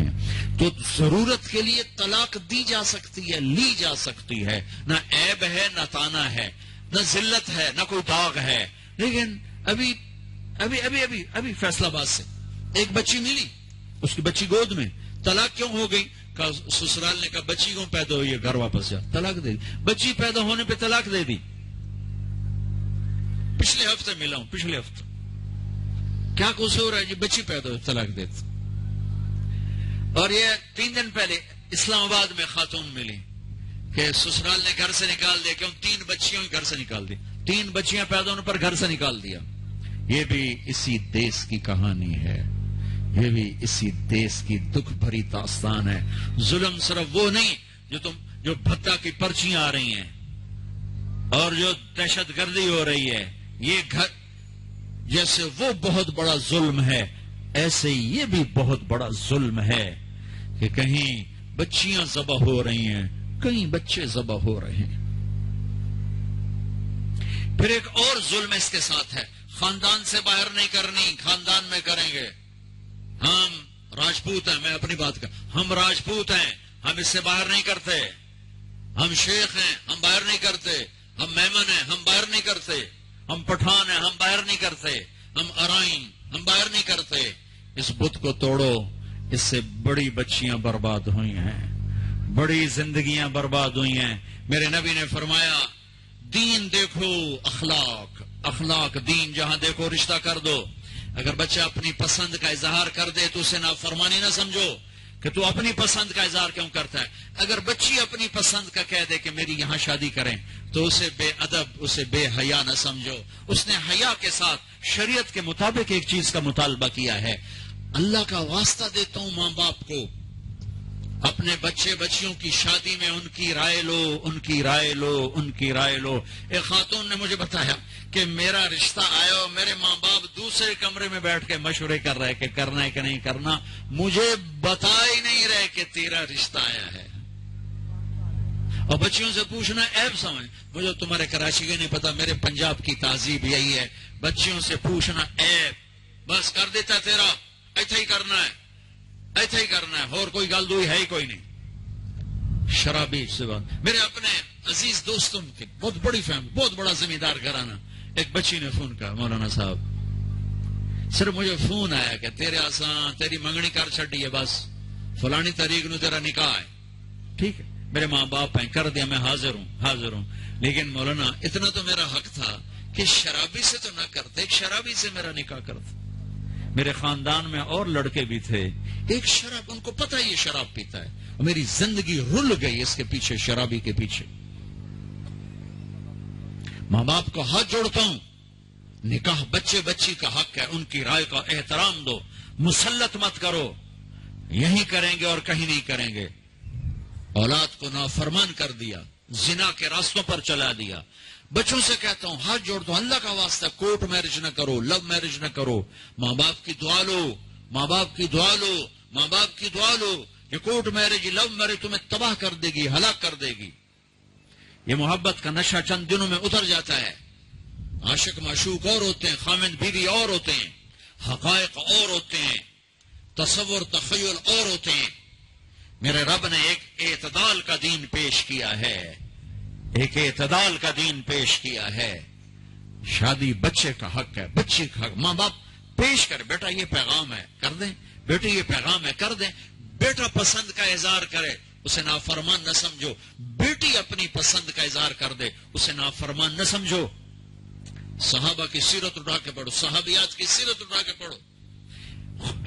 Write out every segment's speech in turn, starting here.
हैं। तो ज़रूरत के लिए तलाक दी जा सकती है, ली जा सकती है। ना ऐब है, ना ताना है, ना जिल्लत है, ना कोई दाग है। लेकिन अभी अभी अभी अभी अभी फैसलाबाद से एक बच्ची मिली। उसकी बच्ची गोद में। तलाक क्यों हो गई? ससुराल ने कहा, बच्ची क्यों पैदा हुई है, घर वापस जा। तलाक दे दी। बच्ची पैदा होने पे तलाक दे दी। पिछले हफ़्ते मिला हूँ, पिछले हफ़्ते। क्या कुछ हो रहा है जी? बच्ची पैदा हुई, तलाक दे दी। और ये तीन दिन पहले इस्लामाबाद में खातून मिली कि ससुराल ने घर से निकाल दिया, क्यों? तीन बच्चियों घर से निकाल दी। तीन बच्चियाँ पैदा होने पर घर से निकाल दिया। ये भी इसी देश की कहानी है। ये भी इसी देश की दुख भरी दास्तान है। जुल्म सिर्फ़ वो नहीं, जो तुम, जो भत्ता की पर्चियाँ आ रही हैं और जो दहशत गर्दी हो रही है। ये घर, जैसे वो बहुत बड़ा जुल्म है ऐसे ये भी बहुत बड़ा जुल्म है कि कहीं बच्चियाँ जबा हो रही हैं, कहीं बच्चे जबा हो रहे हैं। फिर एक और जुल्म इसके साथ है। खानदान से बाहर नहीं करनी, खानदान में करेंगे। हम राजपूत हैं, मैं अपनी बात कर, हम राजपूत हैं, हम इससे बाहर नहीं करते। हम शेख हैं, हम बाहर नहीं करते। हम मेमन हैं, हम बाहर नहीं करते। हम पठान हैं, हम बाहर नहीं करते। हम अराइन, हम बाहर नहीं करते। इस बुत को तोड़ो, इससे बड़ी बच्चियाँ बर्बाद हुई हैं। बड़ी जिंदगियाँ बर्बाद हुई हैं। मेरे नबी ने फरमाया, दीन देखो अखलाक अखलाक दीन, जहाँ देखो रिश्ता कर दो। अगर बच्चा अपनी पसंद का इजहार कर दे तो उसे ना फरमानी ना समझो। कि तू अपनी पसंद का इजहार क्यों करता है? अगर बच्ची अपनी पसंद का कह दे कि मेरी यहाँ शादी करें तो उसे बेअदब, उसे बेहया न समझो। उसने हया के साथ शरीयत के मुताबिक एक चीज़ का मुतालबा किया है। अल्लाह का वास्ता देता हूँ माँ बाप को। अपने बच्चे बच्चियों की शादी में उनकी राय लो, उनकी राय लो, उनकी राय लो। एक खातून ने मुझे बताया कि मेरा रिश्ता आया और मेरे माँ बाप दूसरे कमरे में बैठ के मशवरे कर रहे कि करना है कि नहीं करना, मुझे बता ही नहीं रहे कि तेरा रिश्ता आया है। और बच्चियों से पूछना, ऐब समझ, मुझे तुम्हारे कराची के नहीं पता, मेरे पंजाब की तहजीब यही है। बच्चियों से पूछना, ऐब, बस कर देता तेरा, ऐसा ही करना है, ऐसा ही करना है, और कोई गल दुई है ही कोई नहीं। शराबी से बात। मेरे अपने अज़ीज़ दोस्तों के बहुत बड़ी फैमिली बहुत बड़ा जिम्मेदार घराना, एक बच्ची ने फ़ोन कहा मौलाना साहब सिर्फ़ मुझे फ़ोन आया कि तेरे आसा, तेरी मंगनी कर छी है बस। फलानी तारीख नु तेरा निकाह है। ठीक है? मेरे माँ बाप हैं, कर दिया मैं हाजिर हूँ हाजिर हूँ। लेकिन मौलाना, इतना तो मेरा हक था कि शराबी से तो ना करते एक शराबी से मेरा निकाह करते। मेरे खानदान में और लड़के भी थे। एक शराब, उनको पता ही शराब पीता है। और मेरी ज़िंदगी रुल गई इसके पीछे, शराबी के पीछे। माँ बाप को हाथ जोड़ता हूँ। निकाह बच्चे बच्ची का हक है, उनकी राय का एहतराम दो। मुसलत मत करो। यही करेंगे और कहीं नहीं करेंगे। औलाद को नाफरमान कर दिया, जिना के रास्तों पर चला दिया। बच्चों से कहता हूँ, हाथ जोड़ दो, अल्लाह का वास्ता, कोर्ट मैरिज ना करो, लव मैरिज न करो। माँ बाप की दुआ लो माँ बाप की दुआ लो माँ बाप की दुआ लो। ये कोर्ट मैरिज लव मैरिज तुम्हें तबाह कर देगी, हलाक कर देगी। ये मोहब्बत का नशा चंद दिनों में उतर जाता है। आशिक माशूक और होते हैं, खामिद बीवी और होते हैं हकायक और होते हैं तस्वुर तखयल और होते हैं। मेरे रब ने एक एतदाल का दीन पेश किया है, एक एतदाल का दीन पेश किया है। शादी बच्चे का हक है, बच्चे का हक। माँ बाप पेश कर, बेटा, ये पैगाम है, कर दें। बेटे, ये पैगाम है, कर दें। बेटा पसंद का इजहार करे, उसे नाफरमान न समझो। बेटी अपनी पसंद का इजहार कर दे, उसे नाफरमान न समझो। सहाबा की सीरत उठा के पढ़ो, साहबियात की सीरत उठा के पढ़ो।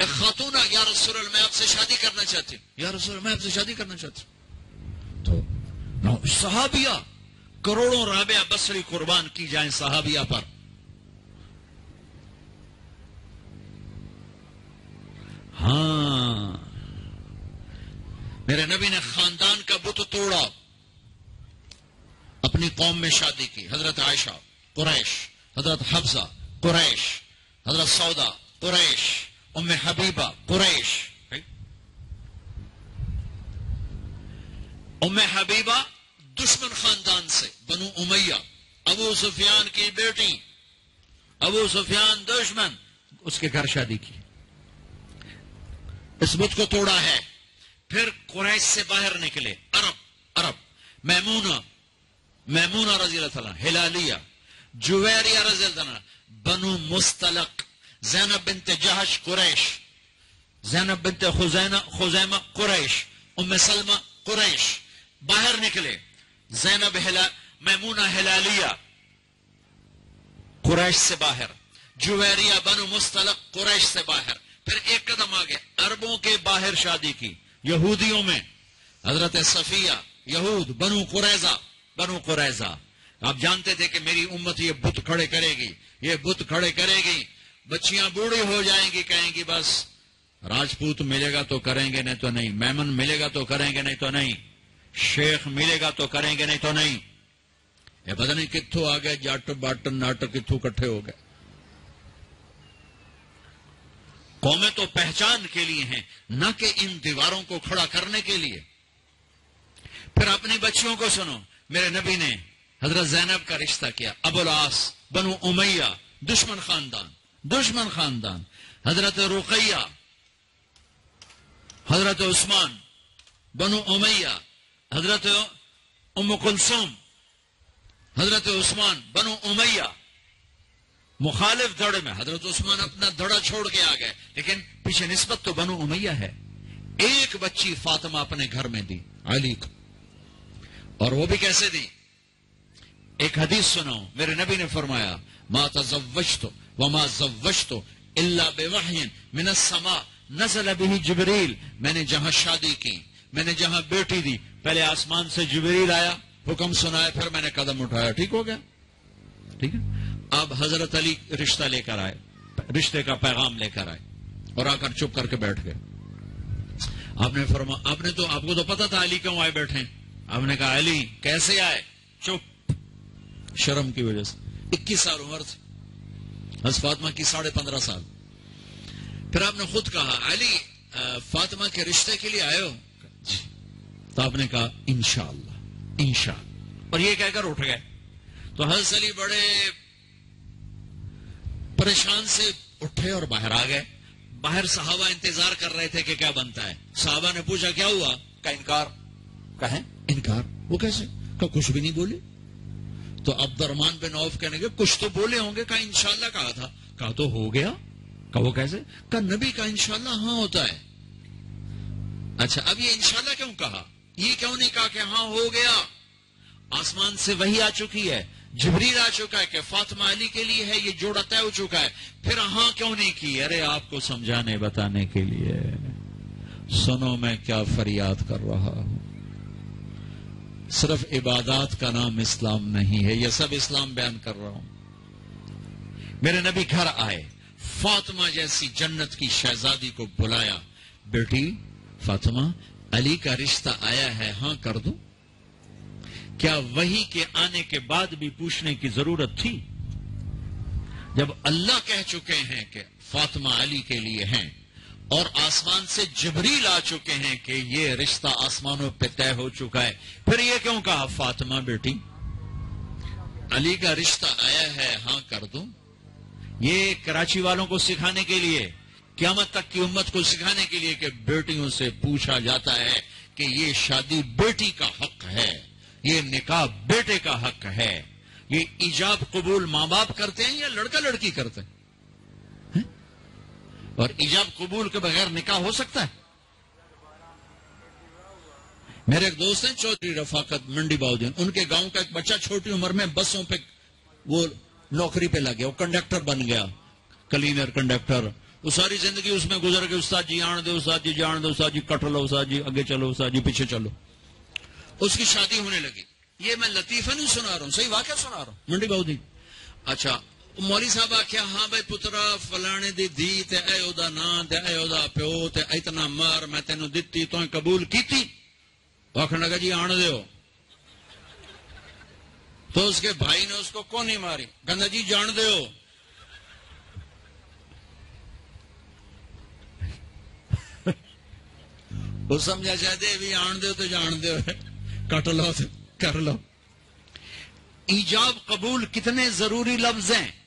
एक खातून या रसूल मैं आपसे शादी करना चाहती हूँ। या रसूल मैं आपसे शादी करना चाहती हूँ। तो सहाबिया, करोड़ों राबिया बसरी कुर्बान की जाए सहाबिया पर। हाँ। मेरे नबी ने खानदान का बुत तोड़ा। अपनी कौम में शादी की, हज़रत आयशा, कुरैश। हज़रत हफ्जा कुरैश हज़रत Sauda Quraysh Umm Habiba Quraysh Umm Habiba दुश्मन खानदान से बनु उमैया अबू सुफियान की बेटी अबू सुफियान दुश्मन उसके घर शादी की इस बुत को तोड़ा है फिर कुरैश से बाहर निकले अरब अरब मैमूना मैमूना रज़ी हिलालिया जुवैरिया रज़ी बनु मुस्तलक जैनब बिनत जहश कुरैश जैनब बिनत खुजैना खुजैमा कुरैश उम सलमा कुरैश बाहर निकले जैनब हिला मैमूना हिलालिया कुरैश से बाहर जुवैरिया बनु मुस्तलक कुरैश से बाहर फिर एक कदम आगे अरबों के बाहर शादी की यहूदियों में हज़रत सफिया यहूद बनु कुरैजा बनु कुरैजा आप जानते थे कि मेरी उम्मत ये बुत खड़े करेगी, ये बुत खड़े करेगी। बच्चियाँ बूढ़ी हो जाएँगी, कहेंगी, बस, राजपूत मिलेगा तो करेंगे, नहीं तो नहीं। मेमन मिलेगा तो करेंगे, नहीं तो नहीं। शेख मिलेगा तो करेंगे, नहीं तो नहीं। ये पता नहीं कितों आ गए, जट बट नट कितों इकट्ठे हो गए। कौमें तो पहचान के लिए हैं, न कि इन दीवारों को खड़ा करने के लिए। फिर अपनी बच्चियों को सुनो, मेरे नबी ने हज़रत जैनब का रिश्ता किया अबुल आस बनु उमैया, दुश्मन खानदान दुश्मन खानदान। हज़रत रुकैया, हज़रत उस्मान, बनु उमैया, हज़रत उम कुलसुम, हज़रत उस्मान, बनु उमैया। मुखालिफ धड़े में, हज़रत उस्मान अपना धड़ा छोड़ के आ गए, लेकिन पीछे निस्बत तो बनु उमैया है। एक बच्ची फातिमा अपने घर में दी, अली को। और वो भी कैसे दी? एक हदीस सुनो, मेरे नबी ने फरमाया, मा तजवश तो व मा जवश तो इल्ला बेवाहिन मिनसमा नजल अभी जबरील। मैंने जहाँ शादी की, मैंने जहाँ बेटी दी, पहले आसमान से जबरील आया, हुक्म सुनाया, फिर मैंने कदम उठाया, ठीक हो गया? ठीक है? अब हज़रत अली रिश्ता लेकर आए, रिश्ते का पैगाम लेकर आए और आकर चुप करके बैठ गए। आपने फरमा, आपने तो आपको तो पता था अली क्यों आए बैठे आपने कहा, अली, कैसे आए? चुप शर्म की वजह से। इक्कीस साल उम्र थी। हज फातिमा की साढ़े पंद्रह साल। फिर आपने खुद कहा, अली फातिमा के रिश्ते के लिए हो? तो आपने कहा इंशाला इंशा और ये कहकर उठ गए। तो हज अली बड़े परेशान से उठे और बाहर आ गए। बाहर साहबा इंतज़ार कर रहे थे कि क्या बनता है। साहबा ने पूछा, क्या हुआ? का इनकार। कहे, इनकार? वो कैसे? कुछ भी नहीं बोले। तो अब्दुलरमान बिन औफ कहने के कुछ तो बोले होंगे का इंशाला कहा था। कहा तो हो गया। का वो कैसे? का नबी का इंशाला हाँ होता है। अच्छा अब ये इंशाला क्यों कहा? ये क्यों नहीं कहा कि हाँ हो गया? आसमान से वही आ चुकी है। जबरील आ चुका है कि फातिमा अली के लिए है, ये जोड़ा तय हो चुका है। फिर हाँ क्यों नहीं की? अरे आपको समझाने, बताने के लिए। सुनो मैं क्या फरियाद कर रहा हूँ। सिर्फ़ इबादत का नाम इस्लाम नहीं है यह सब इस्लाम बयान कर रहा हूँ। मेरे नबी घर आए, फातिमा जैसी जन्नत की शहजादी को बुलाया, बेटी, फातिमा, अली का रिश्ता आया है, हाँ कर दू? क्या वही के आने के बाद भी पूछने की ज़रूरत थी? जब अल्लाह कह चुके हैं कि फातिमा अली के लिए हैं और आसमान से जबरील आ चुके हैं कि ये रिश्ता आसमानों पे तय हो चुका है। फिर ये क्यों कहा, फातिमा बेटी? अली का रिश्ता आया है, हाँ कर दू। ये कराची वालों को सिखाने के लिए, क्यामत तक की उम्मत को सिखाने के लिए कि बेटियों से पूछा जाता है कि ये शादी बेटी का हक है, ये निकाह बेटे का हक है। ये ईजाब कबूल माँ बाप करते हैं या लड़का लड़की करते हैं है? और ईजाब कबूल के बगैर निकाह हो सकता है? मेरे एक दोस्त हैं, चौधरी रफाकत मंडी बाउद्दीन। उनके गाँव का एक बच्चा छोटी उम्र में बसों पे वो नौकरी पे लग गया, वो कंडक्टर बन गया, क्लीनर, कंडक्टर। वो सारी ज़िंदगी उसमें गुजर गई, उस्ताद जी आण दे, उस्ताद जी, जान दो, उस्ताद जी, कट लो, उस्ताद जी, आगे चलो, उस्ताद जी, पीछे चलो। उसकी शादी होने लगी। ये मैं लतीफा नहीं सुना रहा हूँ, सही वाक्य सुना रहा हूँ। मंडी बाउदी अच्छा मौली साहब आख्या हाँ भाई पुत्रा फलाने दी धी ते ए ओदा ना ते ए ओदा प्यो ते इतना मार मैं तेन दिती तो कबूल की आखन लगा जी आण दो तो उसके भाई ने उसको कौन नहीं मारी कहना जी जान दो समझा चाहते भी आन दो तो जान दो कट लो कर लो ईजाब कबूल कितने ज़रूरी लफ्ज हैं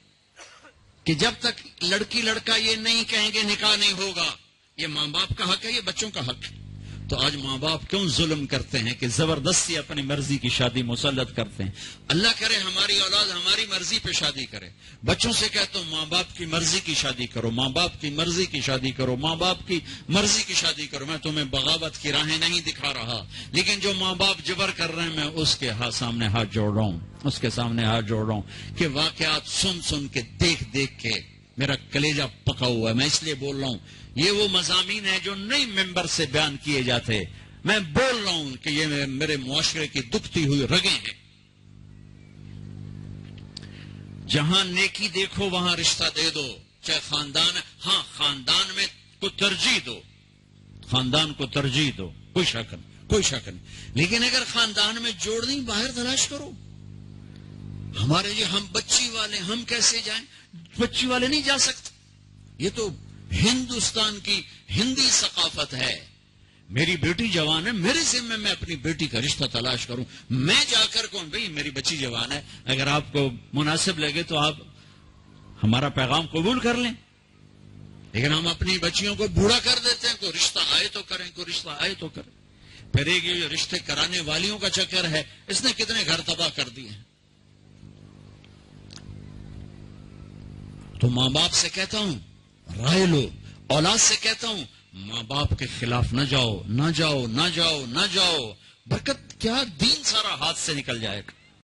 कि जब तक लड़की लड़का ये नहीं कहेंगे निकाह नहीं होगा, ये माँ बाप का हक है, ये बच्चों का हक है। तो आज माँ बाप क्यों जुल्म करते हैं कि ज़बरदस्ती अपनी मर्ज़ी की शादी मुसलत करते हैं? अल्लाह करे हमारी औलाद हमारी मर्ज़ी पे शादी करे। बच्चों से कहता हूँ माँ बाप की मर्ज़ी की शादी करो माँ बाप की मर्ज़ी की शादी करो माँ बाप की मर्ज़ी की शादी करो। मैं तुम्हें बगावत की राहें नहीं दिखा रहा, लेकिन जो माँ बाप जबर कर रहे हैं, मैं उसके हाथ सामने हाथ जोड़ रहा हूँ, उसके सामने हाथ जोड़ रहा हूँ कि वाकयात सुन सुन के देख देख के मेरा कलेजा पका हुआ है। मैं इसलिए बोल रहा हूँ ये वो मजामी है जो नई मेंबर से बयान किए जाते मैं बोल रहा हूँ कि ये मेरे मुआशरे की दुखती हुई रगे हैं। जहाँ नेकी देखो, वहाँ रिश्ता दे दो। चाहे खानदान हाँ। खानदान में को तरजीह दो। खानदान को तरजीह दो। कोई शक नहीं, कोई शक नहीं। लेकिन अगर खानदान में जोड़ नहीं बाहर तलाश करो। हमारे ये हम बच्ची वाले, हम कैसे जाएँ? बच्ची वाले नहीं जा सकते। ये तो हिंदुस्तान की हिंदी सकाफत है। मेरी बेटी जवान है, मेरे जिम्मे मैं अपनी बेटी का रिश्ता तलाश करूँ। मैं जाकर कौन भाई, मेरी बच्ची जवान है, अगर आपको मुनासिब लगे तो आप हमारा पैगाम कबूल कर लें। लेकिन हम अपनी बच्चियों को बूढ़ा कर देते हैं, कोई रिश्ता आए तो करें, कोई रिश्ता आए तो करें। फिर एक ये रिश्ते कराने वालियों का चक्कर है, इसने कितने घर तबाह कर दिए हैं। तो माँ बाप से कहता हूँ राय लो। औलाद से कहता हूँ माँ बाप के खिलाफ ना जाओ ना जाओ ना जाओ ना जाओ। बरकत क्या दीन सारा हाथ से निकल जाएगा।